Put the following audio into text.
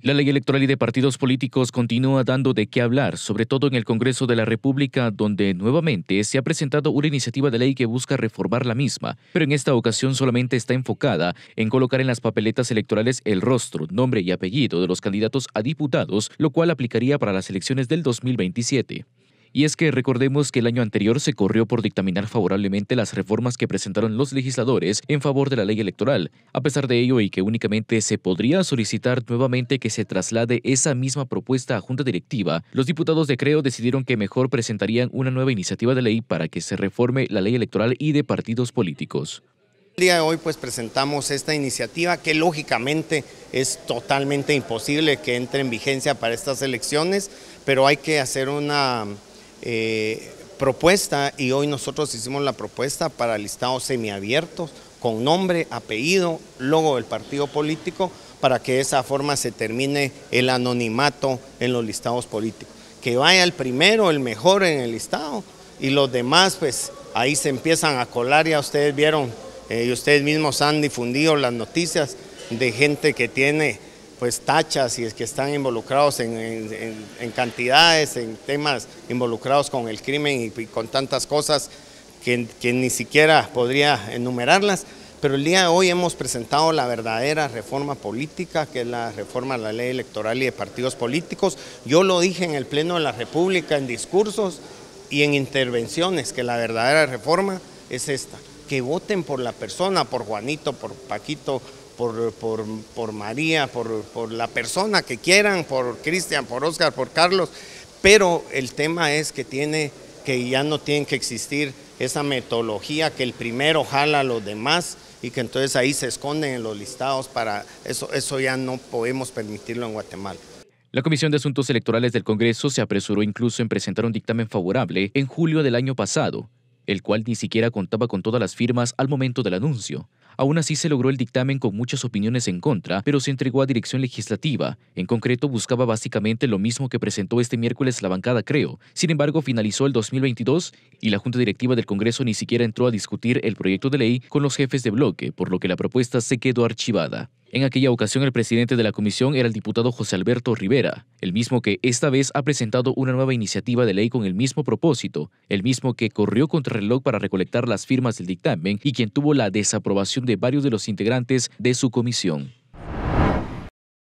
La ley electoral y de partidos políticos continúa dando de qué hablar, sobre todo en el Congreso de la República, donde nuevamente se ha presentado una iniciativa de ley que busca reformar la misma, pero en esta ocasión solamente está enfocada en colocar en las papeletas electorales el rostro, nombre y apellido de los candidatos a diputados, lo cual aplicaría para las elecciones del 2027. Y es que recordemos que el año anterior se corrió por dictaminar favorablemente las reformas que presentaron los legisladores en favor de la ley electoral. A pesar de ello y que únicamente se podría solicitar nuevamente que se traslade esa misma propuesta a Junta Directiva, los diputados de Creo decidieron que mejor presentarían una nueva iniciativa de ley para que se reforme la ley electoral y de partidos políticos. El día de hoy pues presentamos esta iniciativa que lógicamente es totalmente imposible que entre en vigencia para estas elecciones, pero hay que hacer una eh, propuesta y hoy nosotros hicimos la propuesta para listados semiabiertos con nombre, apellido, logo del partido político para que de esa forma se termine el anonimato en los listados políticos. Que vaya el primero, el mejor en el listado y los demás pues ahí se empiezan a colar, ya ustedes vieron eh, y ustedes mismos han difundido las noticias de gente que tiene pues tachas y es que están involucrados en, cantidades, en temas involucrados con el crimen y, con tantas cosas que, que, ni siquiera podría enumerarlas. Pero el día de hoy hemos presentado la verdadera reforma política, que es la reforma a la ley electoral y de partidos políticos. Yo lo dije en el Pleno de la República, en discursos y en intervenciones, que la verdadera reforma es esta, que voten por la persona, por Juanito, por Paquito, por, por, María, por, por, la persona que quieran, por Cristian, por Oscar, por Carlos, pero el tema es que tiene que ya no tiene que existir esa metodología que el primero jala a los demás y que entonces ahí se esconden en los listados para eso, eso ya no podemos permitirlo en Guatemala. La Comisión de Asuntos Electorales del Congreso se apresuró incluso en presentar un dictamen favorable en julio del año pasado, el cual ni siquiera contaba con todas las firmas al momento del anuncio. Aún así se logró el dictamen con muchas opiniones en contra, pero se entregó a dirección legislativa. En concreto buscaba básicamente lo mismo que presentó este miércoles la bancada Creo. Sin embargo, finalizó el 2022 y la Junta Directiva del Congreso ni siquiera entró a discutir el proyecto de ley con los jefes de bloque, por lo que la propuesta se quedó archivada. En aquella ocasión el presidente de la comisión era el diputado José Alberto Rivera, el mismo que esta vez ha presentado una nueva iniciativa de ley con el mismo propósito, el mismo que corrió contra el reloj para recolectar las firmas del dictamen y quien tuvo la desaprobación de varios de los integrantes de su comisión.